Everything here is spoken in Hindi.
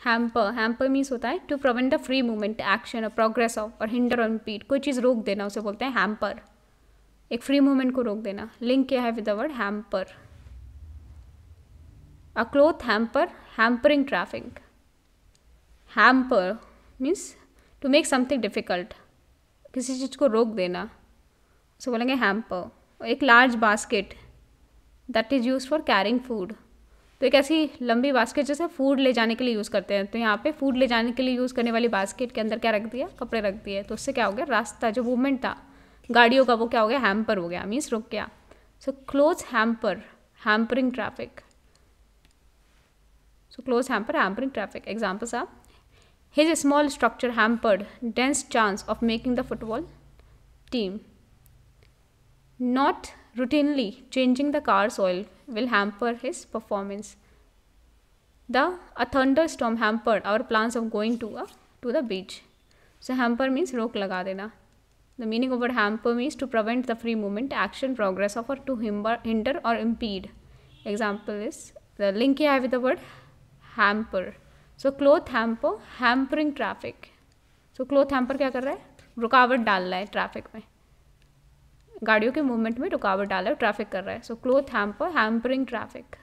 हैम्पर हैम्पर मीन्स होता है to prevent the free movement action और प्रोग्रेस ऑफ़ और हिंडर और इम्पीड कोई चीज़ रोक देना, उसे बोलते हैं हैम्पर एक फ्री मूवमेंट को रोक देना. लिंक क्या है with the word hamper a cloth hamper hampering traffic hamper means to make something difficult किसी चीज़ को रोक देना. उसे बोलेंगे हैम्पर एक large basket that is used for carrying food तो एक ऐसी लंबी बास्केट जैसे फ़ूड ले जाने के लिए यूज़ करते हैं। तो यहाँ पे फ़ूड ले जाने के लिए यूज़ करने वाली बास्केट के अंदर क्या रख दिया? कपड़े रख दिए। तो उससे क्या हो गया? रास्ता जो मूवमेंट था, गाड़ियों का वो क्या हो गया? हैम्पर हो गया। मीन्स रुक गया। So close hamper hampering traffic so close hamper hampering traffic examples are his small structure hampered dense chance of making the football team not routinely changing the car's oil will hamper his performance. The a thunderstorm hampered our plans of going to a to the beach. So hamper means रोक लगा देना. The meaning of word hamper means to prevent the free movement, action, progress of or to hinder, hinder or impede. Example is the link here with the word hamper. So cloth hamper, hampering traffic. So cloth hamper क्या कर रहा है रुकावट डाल रहा है ट्रैफ़िक में गाड़ियों के मूवमेंट में रुकावट डाल रहा है ट्रैफ़िक कर रहा है। So cloth hamper hampering traffic